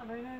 ਨਹੀਂ